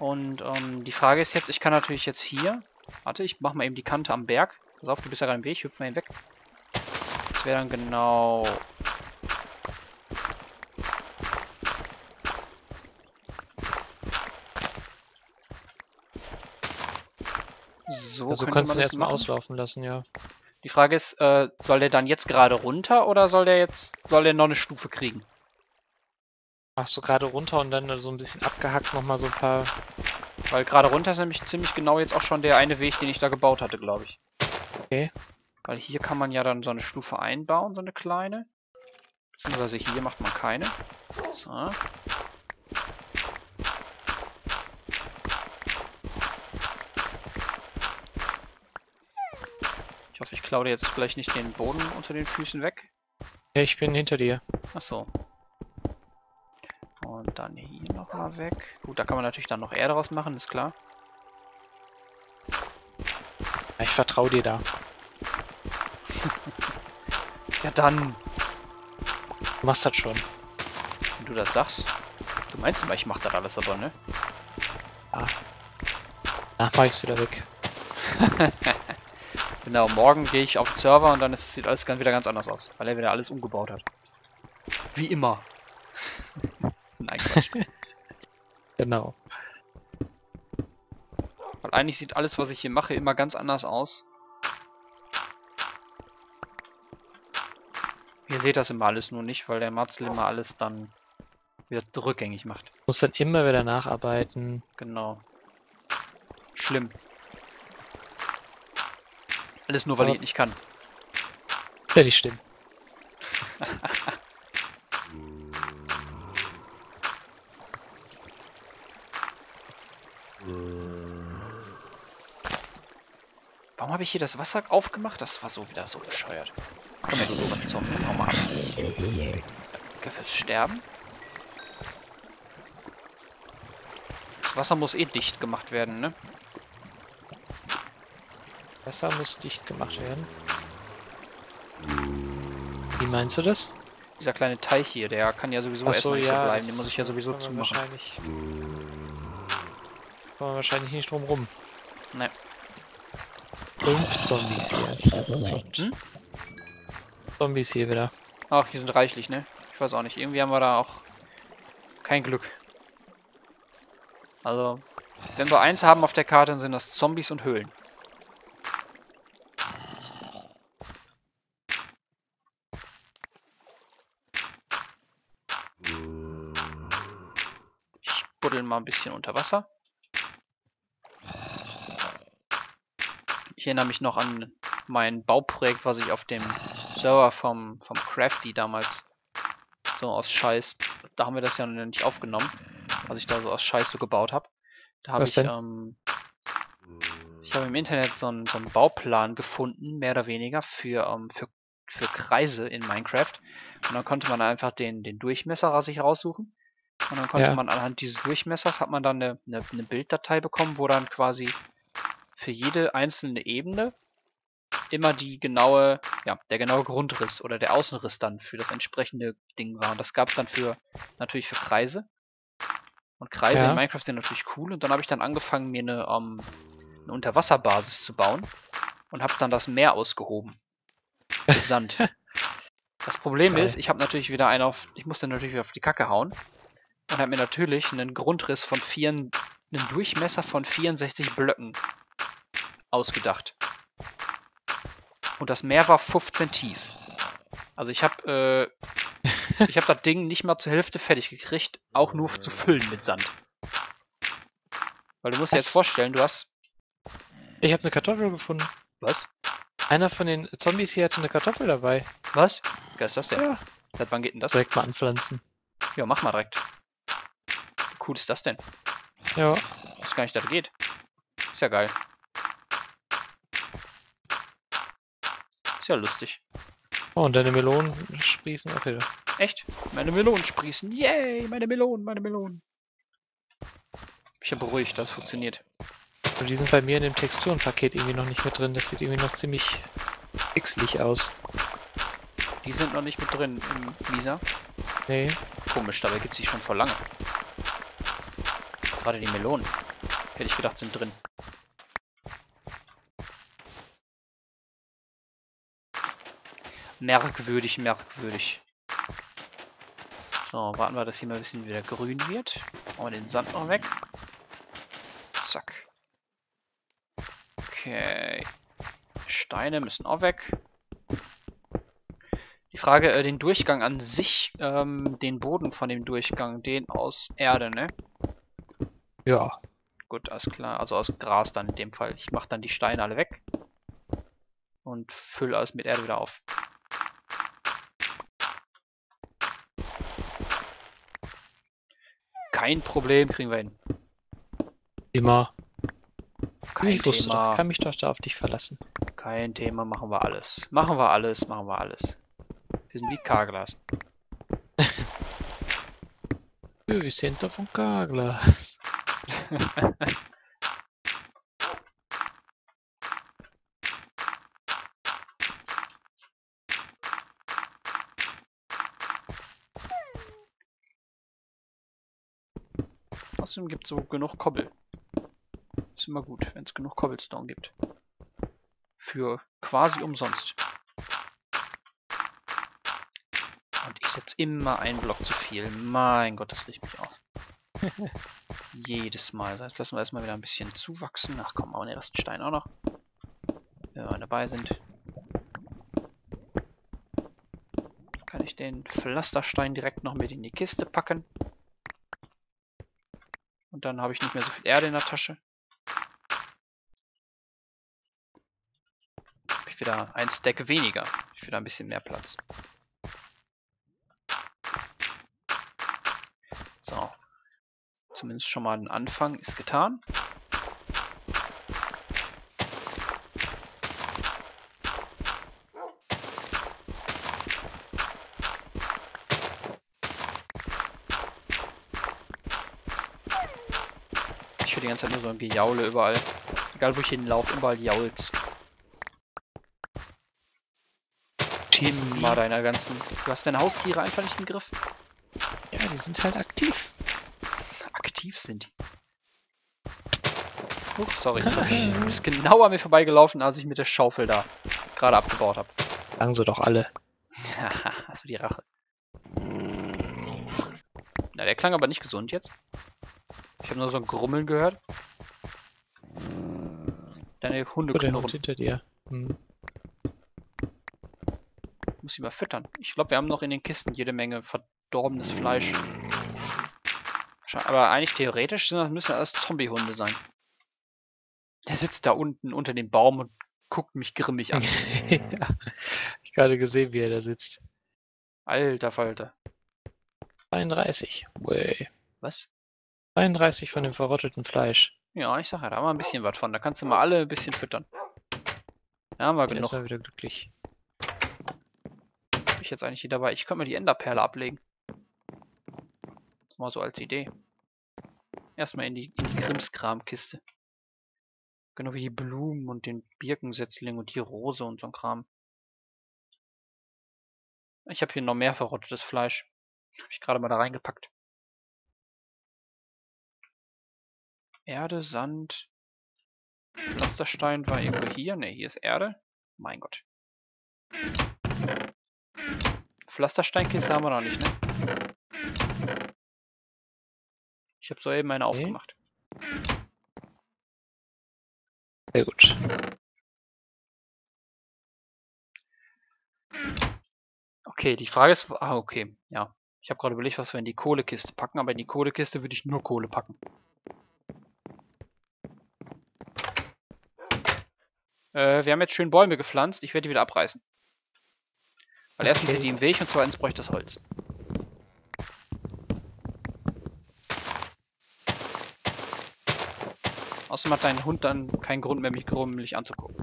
Und ähm, die Frage ist jetzt, ich kann natürlich jetzt hier... Warte, ich mach mal eben die Kante am Berg. Pass auf, du bist ja gerade im Weg, hüpf mal hinweg. Das wäre dann genau... So Also, du könnte man das erstmal auslaufen lassen, ja. Die Frage ist, äh, soll der dann jetzt gerade runter oder soll der jetzt, soll der noch eine Stufe kriegen? Machst du gerade runter und dann so ein bisschen abgehackt nochmal so ein paar. Weil gerade runter ist nämlich ziemlich genau jetzt auch schon der eine Weg, den ich da gebaut hatte, glaube ich. Okay. Weil hier kann man ja dann so eine Stufe einbauen, so eine kleine. Beziehungsweise hier macht man keine. So. Ich hoffe, ich klaue jetzt gleich nicht den Boden unter den Füßen weg. Ja, ich bin hinter dir. Ach so. Und dann hier nochmal weg. Gut, da kann man natürlich dann noch Erde draus machen, ist klar. Ja, ich vertraue dir da. Ja dann, Du machst das schon. wenn du das sagst. Du meinst immer, ich mach das alles aber, ne? Ach, mach ich's wieder weg. Genau, morgen gehe ich auf den Server und dann ist, sieht alles ganz, wieder ganz anders aus, weil er wieder alles umgebaut hat. Wie immer. Genau. Weil eigentlich sieht alles, was ich hier mache, immer ganz anders aus. Ihr seht das immer alles nur nicht, weil der Matzel immer alles dann wieder rückgängig macht. Muss dann immer wieder nacharbeiten. Genau. Schlimm. Alles nur, weil Aber- ich nicht kann. Die stimmt. Habe ich hier das Wasser aufgemacht? Das war so wieder so bescheuert. Komm her, du Zombie. Hau mal ab. Danke fürs Sterben. Das Wasser muss eh dicht gemacht werden, ne? Wasser muss dicht gemacht werden. Wie meinst du das? Dieser kleine Teich hier, der kann ja sowieso Ach erstmal nicht so bleiben. Den muss ich ja sowieso zumachen. Wahrscheinlich. Kann man wahrscheinlich nicht drum rum. Ne. Fünf Zombies hier. Hm? Zombies hier wieder. Ach, hier sind reichlich, ne? Ich weiß auch nicht. Irgendwie haben wir da auch kein Glück. Also, wenn wir eins haben auf der Karte, dann sind das Zombies und Höhlen. Ich buddel mal ein bisschen unter Wasser. Ich erinnere mich noch an mein Bauprojekt, was ich auf dem Server vom, vom Crafty damals so aus Scheiß, da haben wir das ja noch nicht aufgenommen, was ich da so aus Scheiß so gebaut habe. Da habe ich, ähm, ich habe im Internet so einen, so einen Bauplan gefunden, mehr oder weniger, für, ähm, für, für Kreise in Minecraft. Und dann konnte man einfach den, den Durchmesser sich raussuchen. Und dann konnte Ja. man anhand dieses Durchmessers hat man dann eine, eine, eine Bilddatei bekommen, wo dann quasi für jede einzelne Ebene immer die genaue, ja, der genaue Grundriss oder der Außenriss dann für das entsprechende Ding war. Und das gab es dann für natürlich für Kreise. Und Kreise Ja. in Minecraft sind natürlich cool. Und dann habe ich dann angefangen, mir eine, ähm, eine Unterwasserbasis zu bauen und habe dann das Meer ausgehoben mit Sand. Das Problem Geil. ist, ich habe natürlich wieder einen auf, ich musste natürlich wieder auf die Kacke hauen und habe mir natürlich einen Grundriss von vier, einen Durchmesser von 64 Blöcken ausgedacht. Und das Meer war 15 tief. Also ich habe äh, ich habe das Ding nicht mal zur Hälfte fertig gekriegt, auch nur zu füllen mit Sand. Weil du musst dir jetzt vorstellen, du hast Ich habe eine Kartoffel gefunden. was? Einer von den Zombies hier hatte eine Kartoffel dabei. Was? Was ist das denn? Ja. Seit wann geht denn das? Direkt mal anpflanzen. Ja, mach mal direkt. Wie cool ist das denn? Ja. Ich weiß gar nicht, dass das geht. Ist ja geil. Ja lustig. Oh, und deine Melonen sprießen auch wieder. Echt? Meine Melonen sprießen. Yay, meine Melonen, meine Melonen. Ich habe beruhigt, das funktioniert. Aber die sind bei mir in dem Texturenpaket irgendwie noch nicht mit drin. Das sieht irgendwie noch ziemlich pixelig aus. Die sind noch nicht mit drin im Misa. Nee. Komisch, dabei gibt es die schon vor lange. Gerade die Melonen. Hätte ich gedacht, sind drin. Merkwürdig, merkwürdig. So, warten wir, dass hier mal ein bisschen wieder grün wird. Machen wir den Sand noch weg. Zack. Okay. Steine müssen auch weg. Die Frage, äh, den Durchgang an sich, ähm, den Boden von dem Durchgang, den aus Erde, ne? Ja. Gut, alles klar. Also aus Gras dann in dem Fall. Ich mache dann die Steine alle weg. Und fülle alles mit Erde wieder auf. Kein Problem, kriegen wir hin. Immer. Kein ich Thema. doch, kann mich doch da auf dich verlassen. Kein Thema, machen wir alles. Machen wir alles, machen wir alles. Wir sind wie Karglas. Wir sind doch von Kagler. Außerdem gibt es so genug Kobbel. Ist immer gut, wenn es genug Cobblestone gibt. Für quasi umsonst. Und ich setze immer einen Block zu viel. Mein Gott, das riecht mich auf. Jedes Mal. Das lassen wir erstmal wieder ein bisschen zuwachsen. Ach komm, wir den ersten Stein auch noch. Wenn wir dabei sind. Kann ich den Pflasterstein direkt noch mit in die Kiste packen. Und dann habe ich nicht mehr so viel Erde in der Tasche. Habe ich wieder ein Stack weniger. Hab Ich wieder ein bisschen mehr Platz. So. Zumindest schon mal ein Anfang ist getan. Ganze Zeit nur so ein Gejaule überall. Egal wo ich hinlaufe, überall jault's. Team Mal deiner ganzen. Du hast deine Haustiere einfach nicht im Griff. Ja, die sind halt aktiv. Aktiv sind die. Huch, sorry. Du bist genau an mir vorbeigelaufen, als ich mit der Schaufel da gerade abgebaut habe. Sagen sie doch alle. das war die Rache. Na, der klang aber nicht gesund jetzt. Ich habe nur so ein Grummeln gehört. Deine Hunde knurren. hinter dir. Hm. Muss ich mal füttern. Ich glaube, wir haben noch in den Kisten jede Menge verdorbenes Fleisch. Aber eigentlich theoretisch sind das, müssen das Zombie-Hunde sein. Der sitzt da unten unter dem Baum und guckt mich grimmig an. ja. Ich gerade gesehen, wie er da sitzt. Alter Falter. 32. Way. Was? 32 von dem verrotteten Fleisch. Ja, ich sag ja, da haben wir ein bisschen was von. Da kannst du mal alle ein bisschen füttern. Da haben wir Bin genug. erstmal wieder glücklich. Hab ich jetzt eigentlich hier dabei. Ich könnte mal die Enderperle ablegen. Das mal so als Idee. Erstmal in die, in die Krimskramkiste. Genau wie die Blumen und den Birkensetzling und die Rose und so ein Kram. Ich habe hier noch mehr verrottetes Fleisch. Habe ich gerade mal da reingepackt. Erde, Sand. Pflasterstein war irgendwo hier. Ne, hier ist Erde. Mein Gott. Pflastersteinkiste haben wir noch nicht, ne? Ich habe soeben eine aufgemacht. Sehr gut. Okay, die Frage ist, ah, okay, ja. Ich habe gerade überlegt, was wir in die Kohlekiste packen, aber in die Kohlekiste würde ich nur Kohle packen. Äh, wir haben jetzt schön Bäume gepflanzt, ich werde die wieder abreißen. Weil erstens Okay. sind die im Weg und zweitens bräuchte ich das Holz. Außerdem hat dein Hund dann keinen Grund mehr, mich grummelig anzugucken.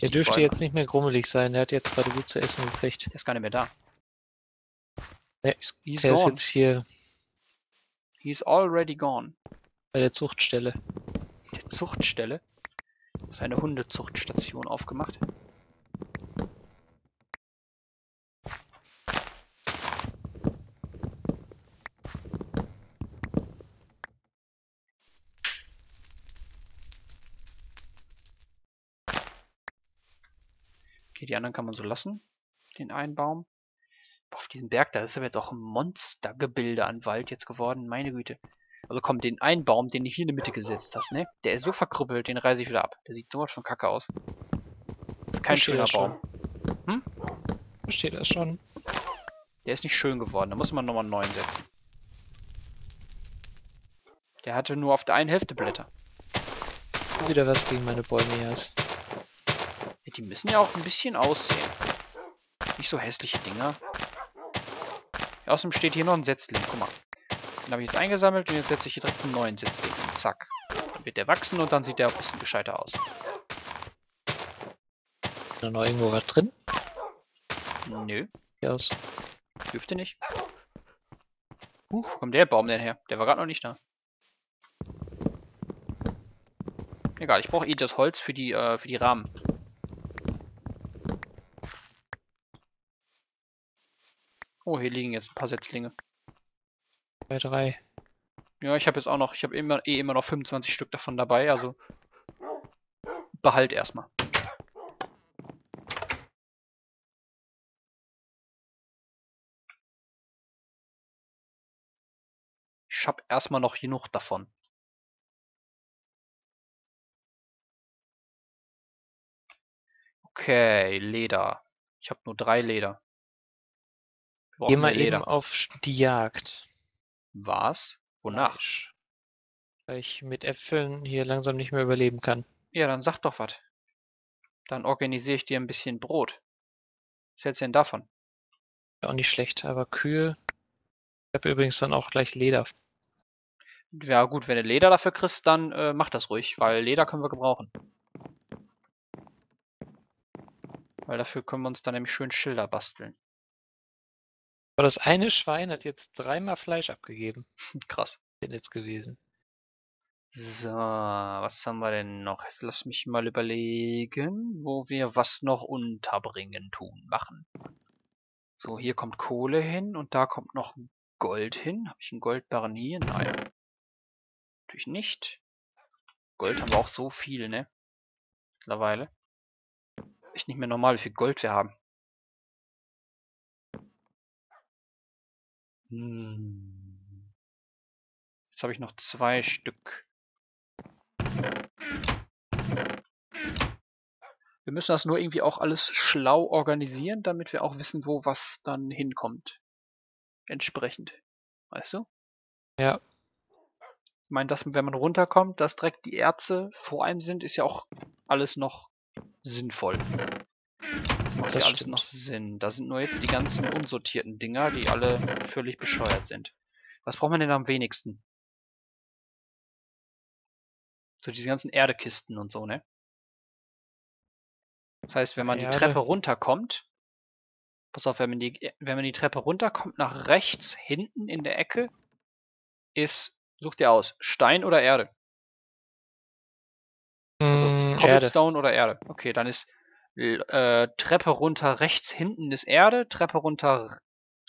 Er Die dürfte Bäume. jetzt nicht mehr grummelig sein. Er hat jetzt gerade gut zu essen gekriegt. Der ist gar nicht mehr da. Nee, He's, he's Er ist gone. jetzt hier He's already gone. bei der Zuchtstelle. Der Zuchtstelle seine Hundezuchtstation aufgemacht. Okay, die anderen kann man so lassen, den einen Baum. Auf diesem Berg, da ist aber jetzt auch ein Monstergebilde an Wald jetzt geworden, meine Güte. Also komm, den einen Baum, den du hier in die Mitte gesetzt hast, ne? Der ist so verkrüppelt, den reiße ich wieder ab. Der sieht sowas von kacke aus. Das ist kein Verstehe schöner. Baum. Verstehe das schon. Der ist nicht schön geworden. Da muss man nochmal einen neuen setzen. Der hatte nur auf der einen Hälfte Blätter. Wieder was gegen meine Bäume hier hast. Ja, die müssen ja auch ein bisschen aussehen. Nicht so hässliche Dinger. Ja, außerdem steht hier noch ein Setzling. Guck mal. Den habe ich jetzt eingesammelt und jetzt setze ich hier direkt einen neuen Setzling. Und zack. Dann wird der wachsen und dann sieht der auch ein bisschen gescheiter aus. Ist da noch irgendwo was drin? Nö, Hier aus. dürfte nicht. Huch, wo kommt der Baum denn her? Der war gerade noch nicht da. Egal, ich brauche eh das Holz für die, äh, für die Rahmen. Oh, hier liegen jetzt ein paar Setzlinge. Bei drei. Ja, ich habe jetzt auch noch, ich habe immer, eh immer noch 25 Stück davon dabei, also behalt erstmal. Ich habe erstmal noch genug davon. Okay, Leder. Ich habe nur drei Leder. Geh mal mehr eben auf die Jagd. Was? Wonach? Weil ich mit Äpfeln hier langsam nicht mehr überleben kann. Ja, dann sag doch was. Dann organisiere ich dir ein bisschen Brot. Was hältst du denn davon? Auch nicht schlecht, aber Kühe. Ich habe übrigens dann auch gleich Leder. Ja gut, wenn du Leder dafür kriegst, dann äh, mach das ruhig, weil Leder können wir gebrauchen. Weil dafür können wir uns dann nämlich schön Schilder basteln. Aber das eine Schwein hat jetzt dreimal Fleisch abgegeben. Krass. Bin jetzt gewesen. So, was haben wir denn noch? Jetzt lass mich mal überlegen, wo wir was noch unterbringen tun machen. So, hier kommt Kohle hin und da kommt noch Gold hin. Habe ich einen Goldbarren hier? Nein. Natürlich nicht. Gold haben wir auch so viel, ne? Mittlerweile. Ist nicht mehr normal, wie viel Gold wir haben. Hm. Jetzt habe ich noch zwei Stück. Wir müssen das nur irgendwie auch alles schlau organisieren, damit wir auch wissen, wo was dann hinkommt. Entsprechend. Weißt du? Ja. Ich meine, dass wenn man runterkommt, dass direkt die Erze vor einem sind, ist ja auch alles noch sinnvoll. Das macht ja alles stimmt. noch Sinn. Da sind nur jetzt die ganzen unsortierten Dinger, die alle völlig bescheuert sind. Was braucht man denn am wenigsten? So diese ganzen Erdekisten und so, ne? Das heißt, wenn man die Erde. Treppe runterkommt, pass auf, wenn man die, wenn man die Treppe runterkommt, nach rechts hinten in der Ecke ist, such dir aus, Stein oder Erde? Also Mm, Erde. Cobblestone oder Erde. Okay, dann ist äh, Treppe runter rechts hinten ist Erde, Treppe runter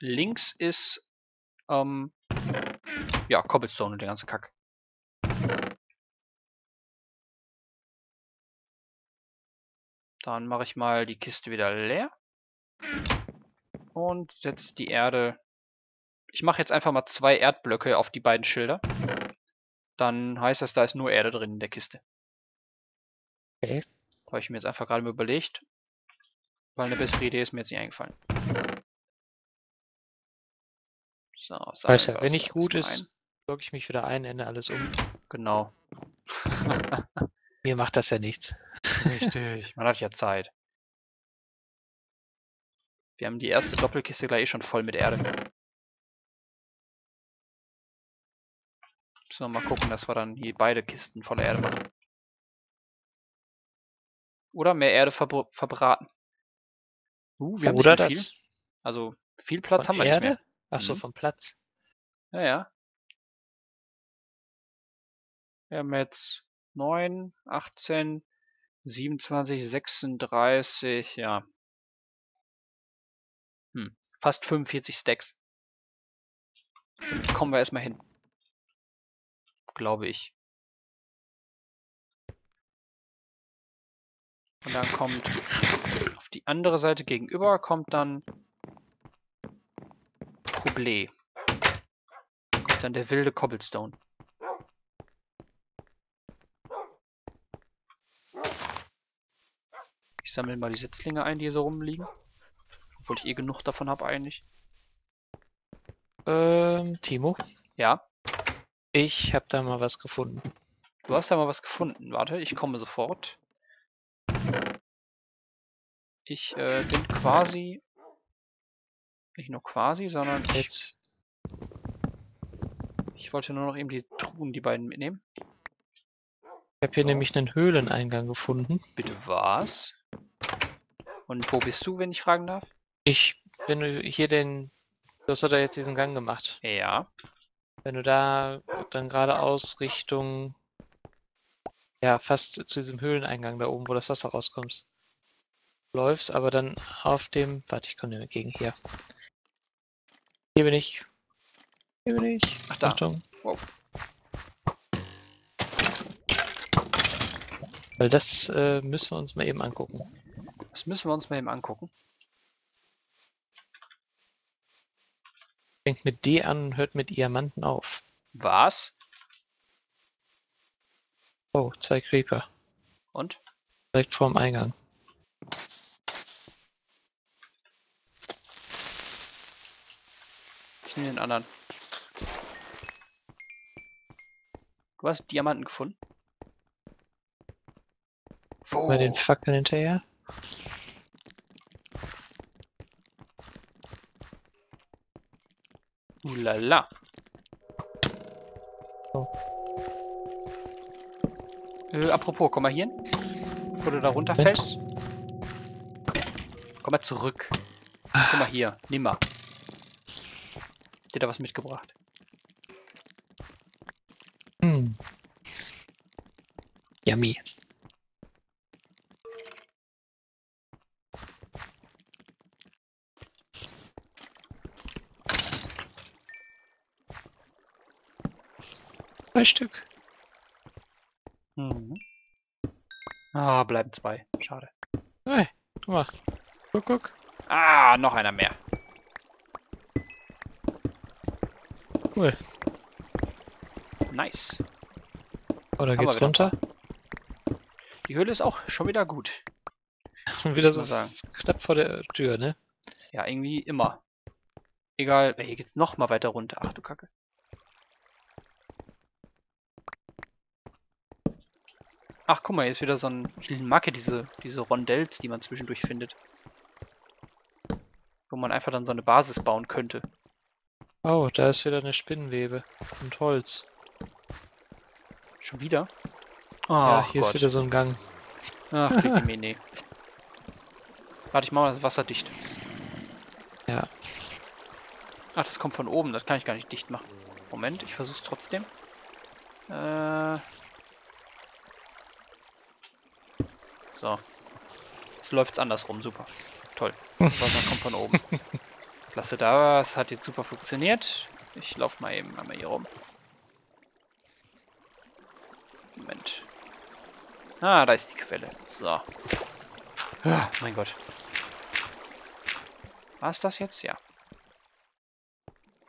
links ist ähm, ja Cobblestone und der ganze Kack. Dann mache ich mal die Kiste wieder leer und setze die Erde. Ich mache jetzt einfach mal zwei Erdblöcke auf die beiden Schilder. Dann heißt das, da ist nur Erde drin in der Kiste. Okay. Habe ich mir jetzt einfach gerade mal überlegt. Weil eine bessere Idee ist mir jetzt nicht eingefallen. So, Weiß sammeln ja, wenn nicht gut ist, logge ich mich wieder ein, ende alles um. Genau. Mir macht das ja nichts. Richtig. Man hat ja Zeit. Wir haben die erste Doppelkiste gleich eh schon voll mit Erde. Müssen wir mal gucken, dass wir dann hier beide Kisten voller Erde machen. Oder mehr Erde verbr verbraten. Uh, wir haben Oder nicht viel. Also viel Platz von haben wir nicht mehr. Erde? Achso, Mhm. vom Platz. Ja, ja. Wir haben jetzt 9, 18, 27, 36, ja. Hm, fast 45 Stacks. Kommen wir erstmal hin. Glaube ich. Und dann kommt auf die andere Seite gegenüber kommt dann Problem. Kommt dann der wilde Cobblestone. Ich sammle mal die Setzlinge ein, die hier so rumliegen. Obwohl ich eh genug davon habe eigentlich. Ähm, Timo, Ja, ich habe da mal was gefunden. du hast da mal was gefunden. Warte, ich komme sofort. Ich äh, bin quasi... Nicht nur quasi, sondern ich, Jetzt. ich wollte nur noch eben die Truhen, die beiden mitnehmen. Ich habe hier So. nämlich einen Höhleneingang gefunden. Bitte was? Und wo bist du, wenn ich fragen darf? Ich, wenn du hier den, du hast da jetzt diesen Gang gemacht. Ja. Wenn du da dann geradeaus Richtung, ja, fast zu diesem Höhleneingang da oben, wo das Wasser rauskommt, läufst, aber dann auf dem, warte, ich komme dir entgegen, hier. Hier bin ich. Hier bin ich. Ach, da. Achtung. Wow. Weil das äh, müssen wir uns mal eben angucken. Das müssen wir uns mal eben angucken. Fängt mit D an und hört mit Diamanten auf. Was? Oh, zwei Creeper. Und? Direkt vorm Eingang. Ich nehme den anderen. Du hast Diamanten gefunden? Wo? Bei den Fackeln hinterher. Ulala. Oh. Äh, apropos, komm mal hier hin. Bevor du da runterfällst. Komm mal zurück. Guck mal hier. Nimm mal. Dir da was mitgebracht. Hm. Yummy. Zwei Stück. Mhm. Ah, bleiben zwei. Schade. Hey, guck mal. Guck, guck. Ah, noch einer mehr. Cool. Nice. Oder Haben wir geht's runter? Die Höhle ist auch schon wieder gut. Wieder so sagen. knapp vor der Tür, ne? Ja, irgendwie immer. Egal, hier geht's noch mal weiter runter. Ach du Kacke. Ach, guck mal, hier ist wieder so ein... Ich mag ja diese, diese Rondells, die man zwischendurch findet. Wo man einfach dann so eine Basis bauen könnte. Oh, da ist wieder eine Spinnenwebe und Holz. Schon wieder? ja, Ach hier Gott. ist wieder so ein Gang. Ach, nee. Warte, ich mach mal das Wasser dicht. Ja. Ach, das kommt von oben. Das kann ich gar nicht dicht machen. Moment, ich versuch's trotzdem. Äh... So. Jetzt läuft's andersrum. Super. Toll. Wasser kommt von oben. Klasse, das hat jetzt super funktioniert. Ich laufe mal eben einmal hier rum. Moment. Ah, da ist die Quelle. So. Ah, mein Gott. War es das jetzt? Ja.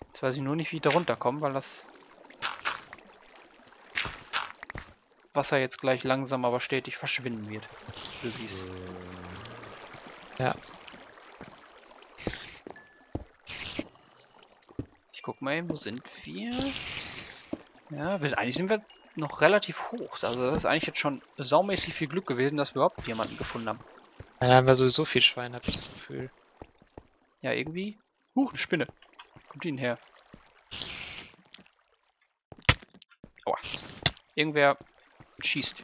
Jetzt weiß ich nur nicht, wie ich da runterkomme, weil das Wasser jetzt gleich langsam aber stetig verschwinden wird. Du siehst. Ja. Ich guck mal eben, wo sind wir? Ja, wir, eigentlich sind wir noch relativ hoch. Also das ist eigentlich jetzt schon saumäßig viel Glück gewesen, dass wir überhaupt jemanden gefunden haben. Da haben wir sowieso viel Schwein, habe ich das Gefühl. Ja, irgendwie. Huch, eine Spinne. Kommt denn her? Aua. Irgendwer чисть.